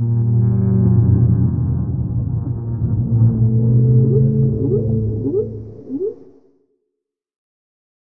you